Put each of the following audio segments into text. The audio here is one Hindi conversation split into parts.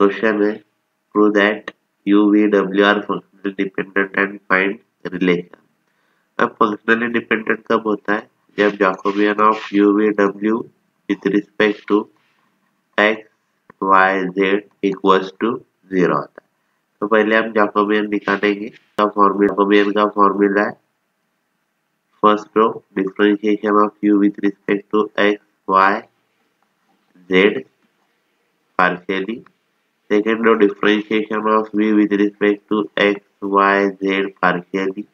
क्वेश्चन है prove that U V W are functional dependent and अब फंक्शनली डिपेंडेंट कब होता है? जब Jacobian of U V W with respect to X Y Z equals to zero होता है। तो पहले हम जैकोबियन निकालेंगे का फॉर्मूला जैकोबियन का फॉर्मूला है? First row differentiation of U with respect to X Y Z partially second row differentiation of v with respect to x y z partially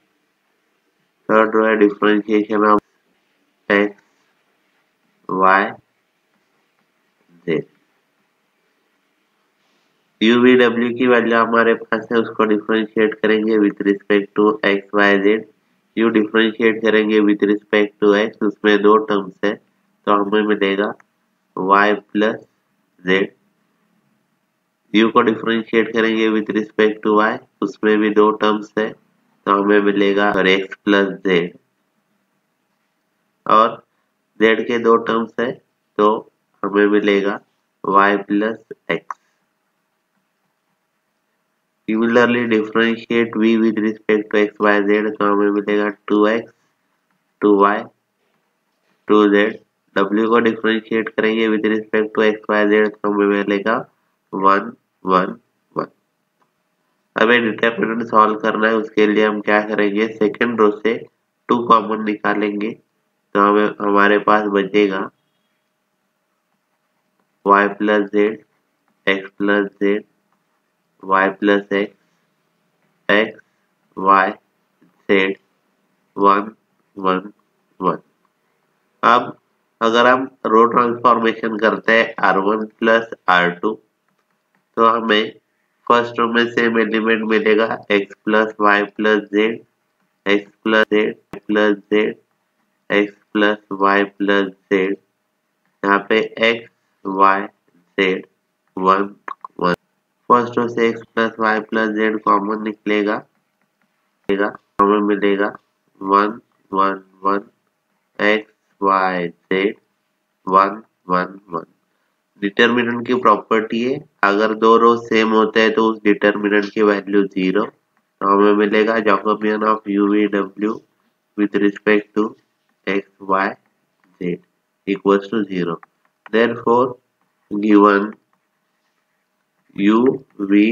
third row differentiation of x y z u v w की वैल्यू हमारे पास है उसको डिफरेंशिएट करेंगे with respect to X Y Z U differentiate करेंगे विथ रिस्पेक्ट टू एक्स उसमें दो टर्म्स है तो हमें मिलेगा y प्लस जेड यू को डिफ्रेंशिएट करेंगे विथ रिस्पेक्ट टू वाई उसमें भी दो टर्म्स है तो हमें मिलेगा और एक्स प्लस जेड और जेड के दो टर्म्स है तो हमें मिलेगा Y plus X similarly differentiate V with respect to X Y Z तो हमें मिलेगा two X two Y two Z W को डिफ्रेंशिएट करेंगे with respect to X Y Z तो हमें मिलेगा वन वन वन हमें डिटर्मिनेंट सॉल्व करना है, उसके लिए हम क्या करेंगे? सेकेंड रो से टू कॉमन निकालेंगे तो हमें, हमारे पास बचेगा y plus Z X plus Z Y plus X X Y Z one one one अब अगर हम रो ट्रांसफॉर्मेशन करते हैं R one plus R two तो हमें फ़र्स्ट रो में सेम एलिमेंट मिलेगा, x plus Y plus Z X plus Z plus Z X plus Y plus Z यहाँ पे x Y Z one one first row से x plus Y plus Z common निकलेगा। हमें मिलेगा one one one X Y Z one one one determinant की प्रॉपर्टी है। अगर दो रो सेम होते हैं तो उस डिटर्मिनेंट की वैल्यू ज़ीरो तो हमें मिलेगा Jacobian of U V W with respect to X Y Z equals to zero therefore, given u v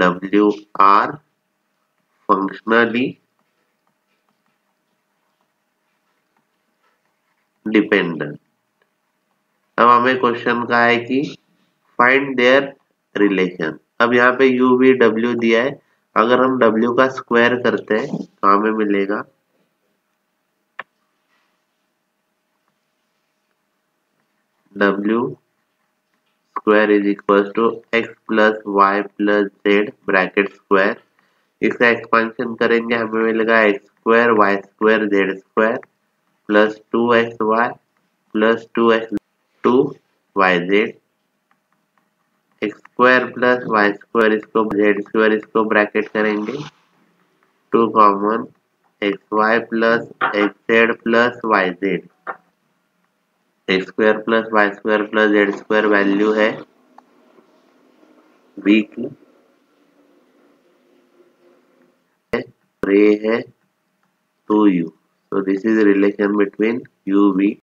w are functionally dependent हमें क्वेश्चन का है कि फाइंड देयर रिलेशन अब यहाँ पे यू वी डब्ल्यू दिया है। अगर हम डब्ल्यू का स्क्वायर करते हैं तो हमें मिलेगा। W square is equal to X plus Y plus Z bracket square इसका एक्सपेंशन करेंगे, हमें मिलेगा X square Y square Z square plus two X Y plus two X Z X square plus Y square इसको जेड स्क्वायर इसको ब्रैकेट करेंगे two common X Y plus X Z plus Y Z X square plus Y square plus Z square value है वी की. ये है to you this is a relation between u v